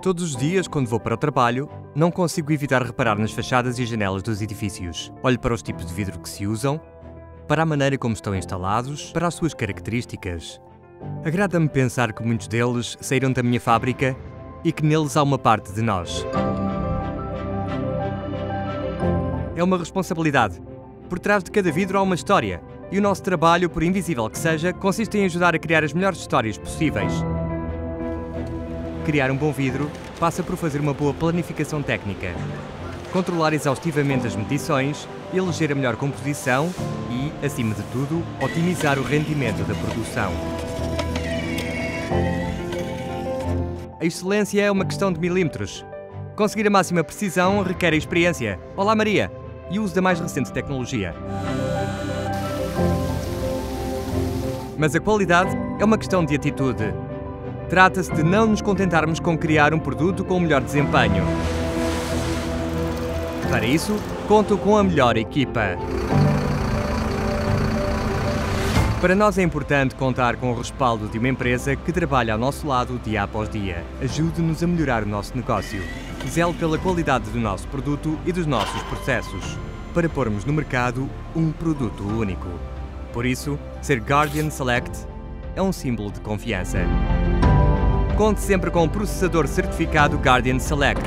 Todos os dias, quando vou para o trabalho, não consigo evitar reparar nas fachadas e janelas dos edifícios. Olho para os tipos de vidro que se usam, para a maneira como estão instalados, para as suas características. Agrada-me pensar que muitos deles saíram da minha fábrica e que neles há uma parte de nós. É uma responsabilidade. Por trás de cada vidro há uma história, e o nosso trabalho, por invisível que seja, consiste em ajudar a criar as melhores histórias possíveis. Criar um bom vidro passa por fazer uma boa planificação técnica, controlar exaustivamente as medições, eleger a melhor composição e, acima de tudo, otimizar o rendimento da produção. A excelência é uma questão de milímetros. Conseguir a máxima precisão requer experiência. Olá, Maria! E o uso da mais recente tecnologia. Mas a qualidade é uma questão de atitude. Trata-se de não nos contentarmos com criar um produto com melhor desempenho. Para isso, conto com a melhor equipa. Para nós é importante contar com o respaldo de uma empresa que trabalha ao nosso lado dia após dia. Ajude-nos a melhorar o nosso negócio. Zele pela qualidade do nosso produto e dos nossos processos, para pormos no mercado um produto único. Por isso, ser Guardian Select é um símbolo de confiança. Conte sempre com o processador certificado Guardian Select.